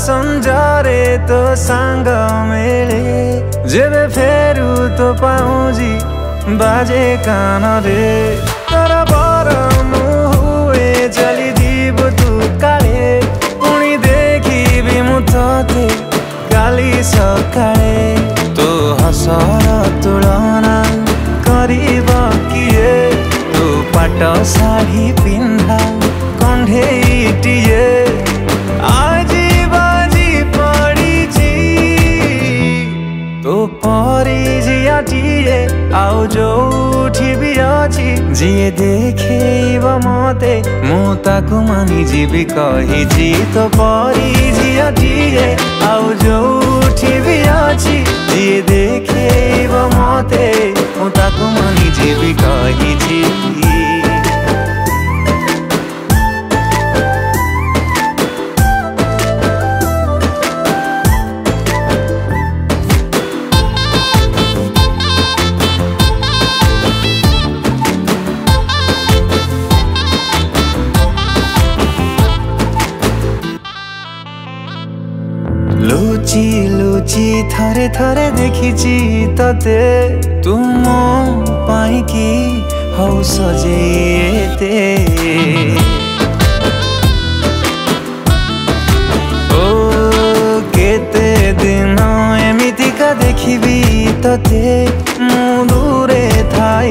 समझा रे तो सांग मेले जेबे फेरू तो पाऊजी बाजे कान रे तर बर हुए चली दीब तू काले पुणी देखी भी मुते কালি সকালে তো হসর তুলনা করিব কিয়ে তো পাট শাড়ি পিন্ধা কণ্ঠেইটিয়ে জিয়া টিয়ে আও জো উঠিবি অছি যিয়ে দেখেইব মতে ମୁଁ ତାକୁ ମାନିଯିବି କହିଛି ତ ପରି ଝିଅଟିଏ ଆଉ ଯୋଉଠି ବି ଅଛି ଯିଏ ଦେଖେଇବ ମତେ ମୁଁ ତାକୁ ମାନିଯିବି କହିଛି লুচি লুচি থরে থরে দেখিছি তাতে তুম পাই কি হৌ সজেতে ও কেতে দিন এমিতিকা দেখিবি ততে মু দূরে থাই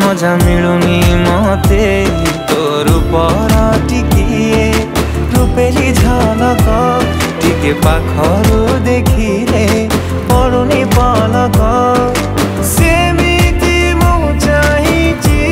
মজা মিলুনি মতে পাখর দেখিলে পরনে পলক সেমিতি মু চাইছি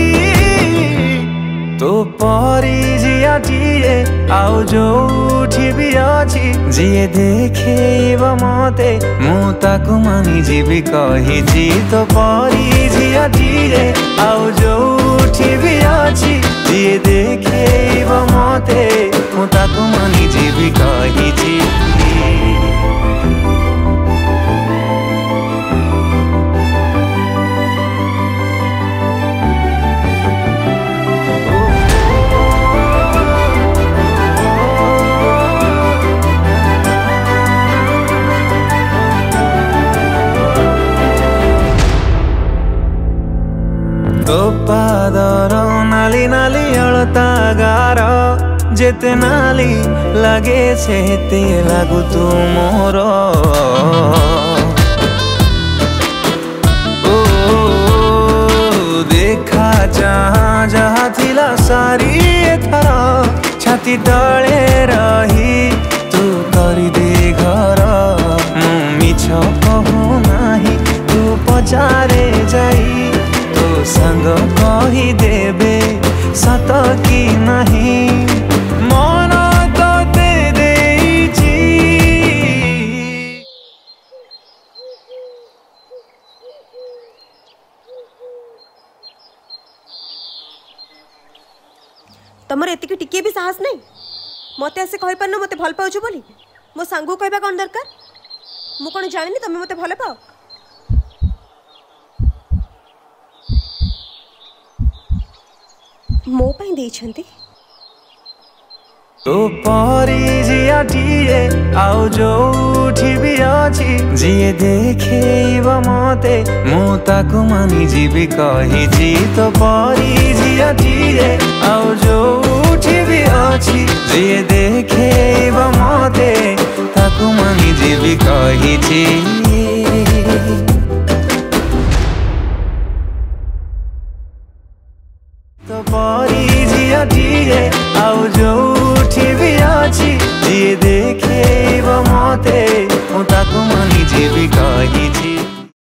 তো পরি জিয়াটিয়ে ଆଉ ଯୋଉଠି ବି ଅଛି ଯିଏ ଦେଖେଇବ ମତେ ମୁଁ ତାକୁ ମାନି ଯିବି କହିଛି ତ ପରି ଝିଅଟିଏ ଆଉ ଯୋଉଠି ବି ଅଛି ଯିଏ ଦେଖେଇବ ମତେ ମୁଁ ତାକୁ ମାନି ଯିବି କହିଛି ତୋପାଦର ନାଲି ନାଲି ଅଳତା ଗାର ଯେତେ ନାଲି ଲାଗେ ସେତେ ଲାଗୁ ତୁ ମୋର ଓ ଦେଖା ଯାହା ଯାହା ଥିଲା ସାରି ଏଥର ଛାତି ତଳେ ରହି ତୁ କରିଦେ ଘର ମୁଁ ମିଛ କହୁ ନାହିଁ ତୁ ପଚାରେ ଯାଇ संग कही देबे सत कि नहीं ତମର ଏତିକି ଟିକିଏ ବି ସାହସ ନାହିଁ ମୋତେ ଆସି କହିପାରୁନ ମୋତେ ଭଲ ପାଉଛୁ ବୋଲି ମୋ ସାଙ୍ଗକୁ କହିବା କ'ଣ ଦରକାର ମୁଁ କ'ଣ ଜାଣିନି ତମେ ମୋତେ ଭଲ ପାଅ ମୋ ପାଇଁ ଦେଇଛନ୍ତି ତୋ ପରି ଜିଆଟିଏ ଆଉ ଯୋଉଠି ବି ଅଛି ଯିଏ ଦେଖେଇବ ମତେ ମୁଁ ତାକୁ ମାନିଯିବି କହିଛି ତୋ ପରି ଜିଆଟିଏ ଆଉ ଯୋଉଠି ବି ଅଛି ଯିଏ ଦେଖେଇବ ମତେ ତାକୁ ମାନିଯିବି କହିଛି